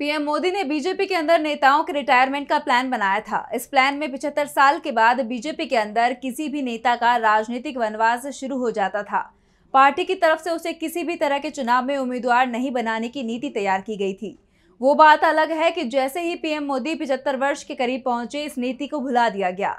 PM Modi ने BJP के अंदर नेताओं के रिटायरमेंट का प्लान बनाया था। इस प्लान में पिछहत्तर साल के बाद बीजेपी के अंदर किसी भी नेता का राजनीतिक वनवास शुरू हो जाता था। पार्टी की तरफ़ से उसे किसी भी तरह के चुनाव में उम्मीदवार नहीं बनाने की नीति तैयार की गई थी। वो बात अलग है कि जैसे ही पीएम मोदी पिछहत्तर वर्ष के करीब पहुँचे, इस नीति को भुला दिया गया।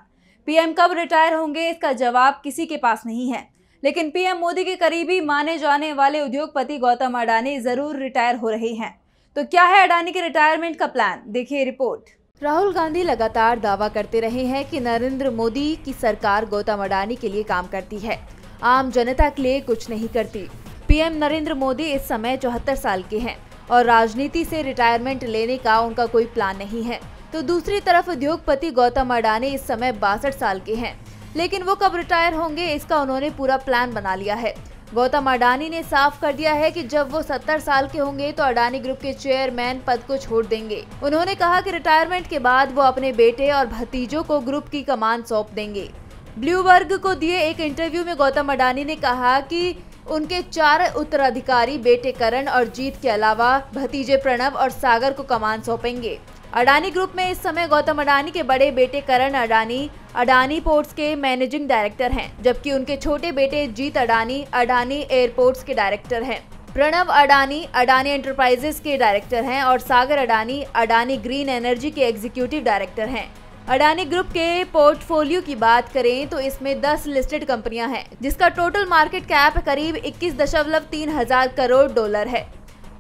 पीएम कब रिटायर होंगे, इसका जवाब किसी के पास नहीं है। लेकिन पीएम मोदी के करीबी माने जाने वाले उद्योगपति गौतम अडानी ज़रूर रिटायर हो रहे हैं। तो क्या है अडानी के रिटायरमेंट का प्लान देखिए रिपोर्ट राहुल गांधी लगातार दावा करते रहे हैं कि नरेंद्र मोदी की सरकार गौतम अडानी के लिए काम करती है। आम जनता के लिए कुछ नहीं करती। पीएम नरेंद्र मोदी इस समय चौहत्तर साल के हैं और राजनीति से रिटायरमेंट लेने का उनका कोई प्लान नहीं है। तो दूसरी तरफ़ उद्योगपति गौतम अडानी इस समय बासठ साल के हैं। लेकिन वो कब रिटायर होंगे, इसका उन्होंने पूरा प्लान बना लिया है। गौतम अडानी ने साफ़ कर दिया है कि जब वो 70 साल के होंगे तो अडानी ग्रुप के चेयरमैन पद को छोड़ देंगे। उन्होंने कहा कि रिटायरमेंट के बाद वो अपने बेटे और भतीजों को ग्रुप की कमान सौंप देंगे। ब्लूबर्ग को दिए एक इंटरव्यू में गौतम अडानी ने कहा कि उनके चार उत्तराधिकारी बेटे करण और जीत के अलावा भतीजे प्रणव और सागर को कमान सौंपेंगे। अडानी ग्रुप में इस समय गौतम अडानी के बड़े बेटे करण अडानी अडानी पोर्ट्स के मैनेजिंग डायरेक्टर हैं, जबकि उनके छोटे बेटे जीत अडानी अडानी एयरपोर्ट्स के डायरेक्टर हैं। प्रणव अडानी अडानी एंटरप्राइजेस के डायरेक्टर हैं और सागर अडानी अडानी ग्रीन एनर्जी के एग्जीक्यूटिव डायरेक्टर हैं। अडानी ग्रुप के पोर्टफोलियो की बात करें तो इसमें 10 लिस्टेड कंपनियाँ हैं, जिसका टोटल मार्केट कैप करीब इक्कीस दशमलव तीन हज़ार करोड़ डॉलर है।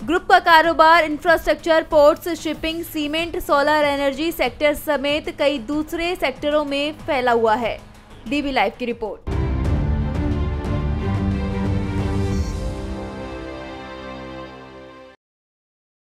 ग्रुप का कारोबार infrastructure ports shipping cement solar energy sector समेत कई दूसरे सेक्टरों में फैला हुआ है। डीबी लाइव की रिपोर्ट।